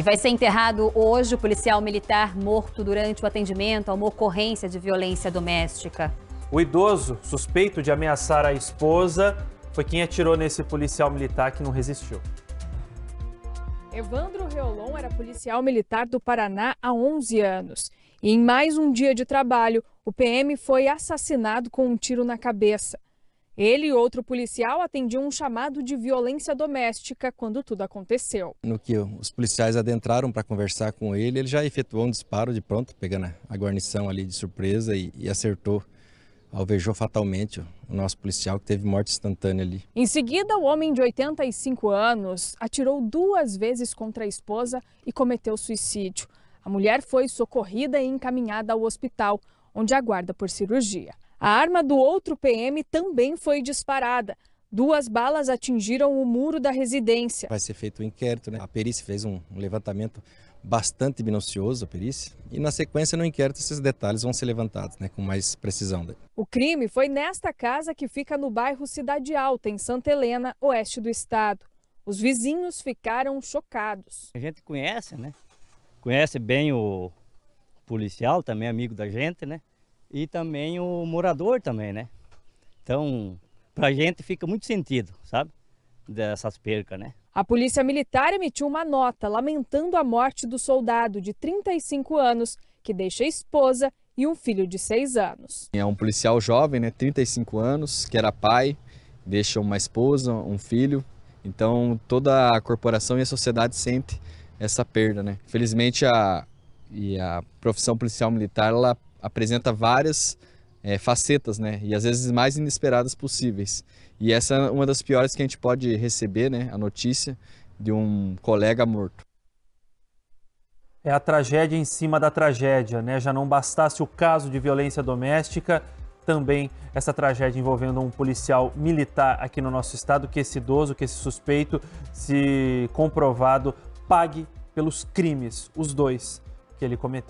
E vai ser enterrado hoje o policial militar morto durante o atendimento a uma ocorrência de violência doméstica. O idoso, suspeito de ameaçar a esposa, foi quem atirou nesse policial militar que não resistiu. Evandro Reolon era policial militar do Paraná há 11 anos. E em mais um dia de trabalho, o PM foi assassinado com um tiro na cabeça. Ele e outro policial atendiam um chamado de violência doméstica quando tudo aconteceu. No que os policiais adentraram para conversar com ele, ele já efetuou um disparo de pronto, pegando a guarnição ali de surpresa e, e acertou alvejou fatalmente o nosso policial que teve morte instantânea ali. Em seguida, o homem de 85 anos atirou duas vezes contra a esposa e cometeu suicídio. A mulher foi socorrida e encaminhada ao hospital, onde aguarda por cirurgia. A arma do outro PM também foi disparada. Duas balas atingiram o muro da residência. Vai ser feito um inquérito, né? A perícia fez um levantamento bastante minucioso, a perícia, e na sequência no inquérito esses detalhes vão ser levantados, né, com mais precisão. O crime foi nesta casa que fica no bairro Cidade Alta, em Santa Helena, oeste do estado. Os vizinhos ficaram chocados. A gente conhece, né? Conhece bem o policial, também amigo da gente, né? E também o morador também, né? Então, pra gente fica muito sentido, sabe? Dessas percas, né? A Polícia Militar emitiu uma nota lamentando a morte do soldado de 35 anos que deixa a esposa e um filho de 6 anos. É um policial jovem, né, 35 anos, que era pai, deixa uma esposa, um filho. Então toda a corporação e a sociedade sente essa perda, né? Felizmente a e a profissão policial militar ela apresenta várias é, facetas, né? E às vezes mais inesperadas possíveis. E essa é uma das piores que a gente pode receber, né? A notícia de um colega morto. É a tragédia em cima da tragédia, né? Já não bastasse o caso de violência doméstica, também essa tragédia envolvendo um policial militar aqui no nosso estado, que esse idoso, que esse suspeito, se comprovado, pague pelos crimes, os dois que ele cometeu.